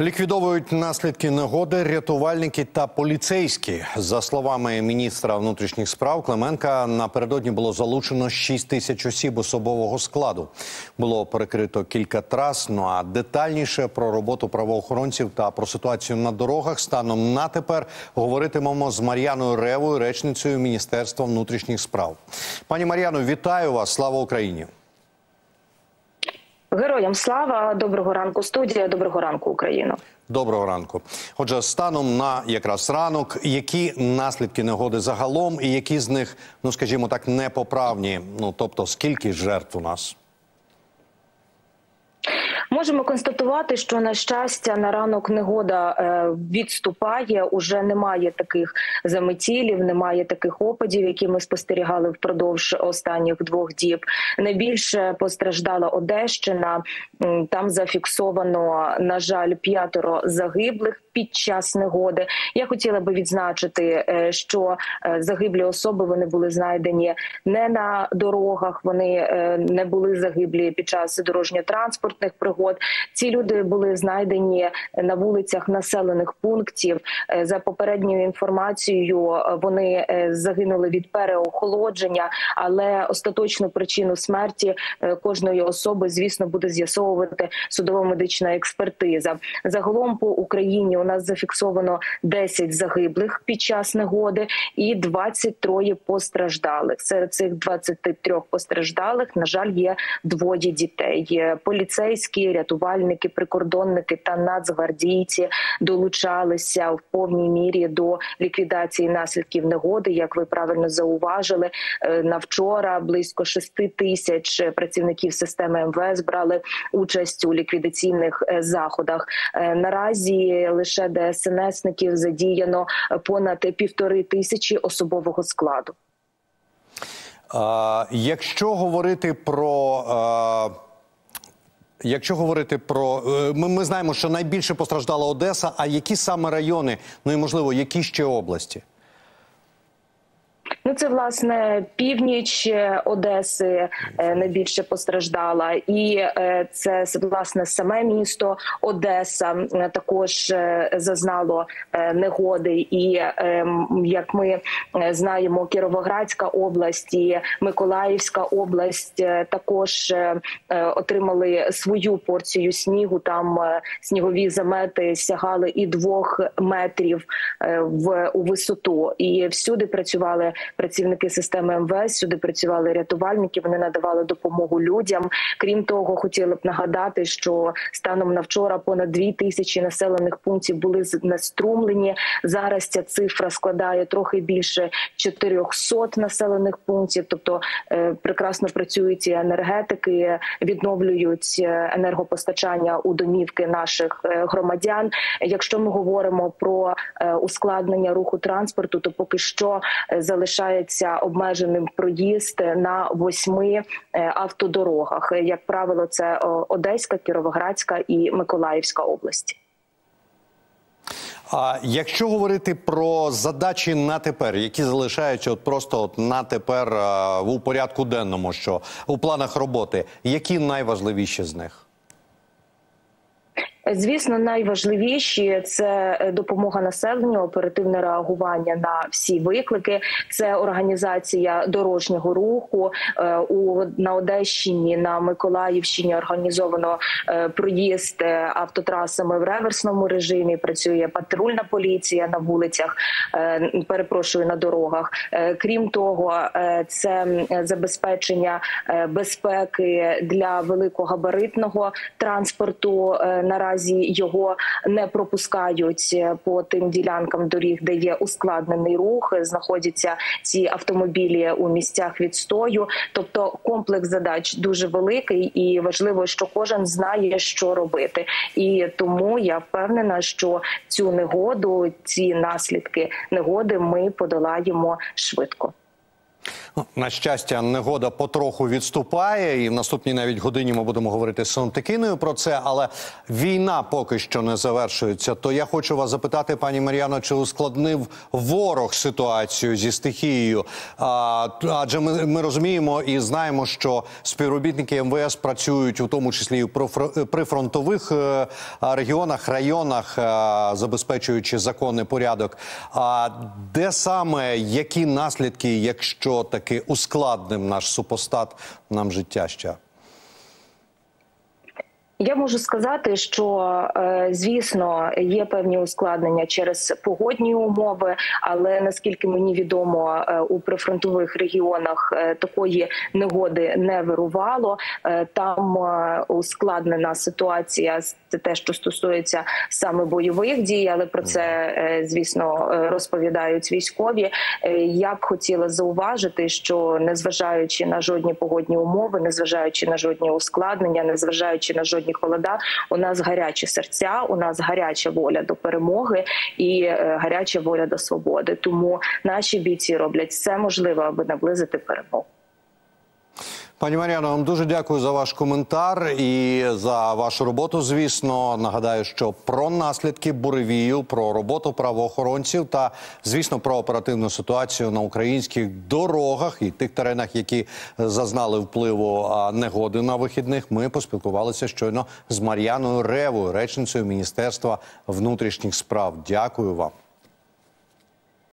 Ліквідовують наслідки негоди рятувальники та поліцейські. За словами міністра внутрішніх справ Клименка, напередодні було залучено 6 тисяч осіб особового складу. Було перекрито кілька трас. Ну а детальніше про роботу правоохоронців та про ситуацію на дорогах станом на тепер говоритимемо з Мар'яною Ревою, речницею Міністерства внутрішніх справ. Пані Мар'яно, вітаю вас! Слава Україні! Героям слава доброго ранку, студія. Доброго ранку, Україна. Доброго ранку. Отже, станом на якраз ранок, які наслідки негоди загалом, і які з них, ну скажімо так, непоправні. Ну тобто, скільки жертв у нас? Можемо констатувати, що на щастя на ранок негода е, відступає. Уже немає таких заметілів, немає таких опадів, які ми спостерігали впродовж останніх двох діб. Найбільше постраждала Одещина. Там зафіксовано на жаль п'ятеро загиблих під час негоди. Я хотіла би відзначити, е, що е, загиблі особи вони були знайдені не на дорогах. Вони не були загиблі під час дорожньо-транспортних пригод. Ці люди були знайдені на вулицях населених пунктів. Е, за попередньою інформацією, е, вони е, загинули від переохолодження, але остаточну причину смерті кожної особи, звісно, буде з'ясовувати судово-медична експертиза. Загалом по Україні у нас зафіксовано 10 загиблих під час негоди і 23 постраждалих. Серед цих 23 постраждалих, на жаль, є двоє дітей. Поліцейські рятувальники, прикордонники та нацгвардійці долучалися в повній мірі до ліквідації наслідків негоди. Як ви правильно зауважили, е, на вчора близько 6 тисяч працівників системи МВС брали участь у ліквідаційних е, заходах. Е, наразі лише ДСНСників задіяно понад півтори тисячі особового складу. Якщо говорити про. Якщо говорити про ми, ми знаємо, що найбільше постраждала Одеса. А які саме райони, ну і можливо, які ще області? Ну, це власне північ е, Одеси е, найбільше постраждала, і е, це власне саме місто Одеса також зазнало негоди. І як ми знаємо, Кіровоградська область і Миколаївська область також отримали свою порцію снігу. Там снігові замети сягали і двох метрів в у висоту, і всюди працювали працівники системи МВС. Сюди працювали рятувальники. Вони надавали допомогу людям. Крім того, хотіли б нагадати, що станом на вчора понад дві тисячі населених пунктів були знеструмлені. Зараз ця цифра складає трохи більше 400 населених пунктів. Тобто е, прекрасно працюють і енергетики, відновлюють е, енергопостачання у домівки наших е, громадян. Якщо ми говоримо про ускладнення руху транспорту, то поки що залишається залишається обмеженим проїзд на восьми е, автодорогах. Як правило, це Одеська, Кіровоградська і Миколаївська області. А якщо говорити про задачі на тепер, які залишаються от просто от на тепер у порядку денному, що у планах роботи, які найважливіші з них? Звісно, найважливіші це е, допомога населенню, оперативне реагування на всі виклики. Це організація дорожнього руху е, у на Одещині, на Миколаївщині організовано е, проїзд автотрасами в реверсному режимі. Працює патрульна поліція на вулицях. Перепрошую на дорогах. Крім того, це забезпечення безпеки для великогабаритного транспорту. Наразі наразі його не пропускають е, по тим ділянкам доріг, де є ускладнений рух. Знаходяться ці автомобілі у місцях відстою. Тобто комплекс задач дуже великий і важливо, що кожен знає, що робити. І тому я впевнена, що цю негоду, ці наслідки негоди, ми подолаємо швидко. На щастя, негода потроху відступає, і в наступній навіть годині ми будемо говорити з Сонтикиною про це. Але війна поки що не завершується. То я хочу вас запитати, пані Мар'яно, чи ускладнив ворог ситуацію зі стихією? А, адже ми, ми розуміємо і знаємо, що співробітники МВС працюють у тому числі і в прифронтових е, регіонах, районах, е, забезпечуючи законний порядок. А де саме які наслідки, якщо таки ускладнив наш супостат нам життя ще? Я можу сказати, що е, звісно є певні ускладнення через погодні умови, але наскільки мені відомо, е, у прифронтових регіонах е, такої негоди не вирувало. Там ускладнена ситуація це те, що стосується саме бойових дій, але про це звісно розповідають військові. Я б хотіла зауважити, що незважаючи на жодні погодні умови, незважаючи на жодні ускладнення, незважаючи на жодні холода, у нас гарячі серця, у нас гаряча воля до перемоги і е, гаряча воля до свободи. Тому наші бійці роблять все можливе, аби наблизити перемогу. Пані Мар'яно, вам дуже дякую за ваш коментар і за вашу роботу. Звісно, нагадаю, що про наслідки буревію, про роботу правоохоронців та, звісно, про оперативну ситуацію на українських дорогах і тих теренах, які зазнали впливу негоди на вихідних. Ми поспілкувалися щойно з Мар'яною Ревою, речницею Міністерства внутрішніх справ. Дякую вам.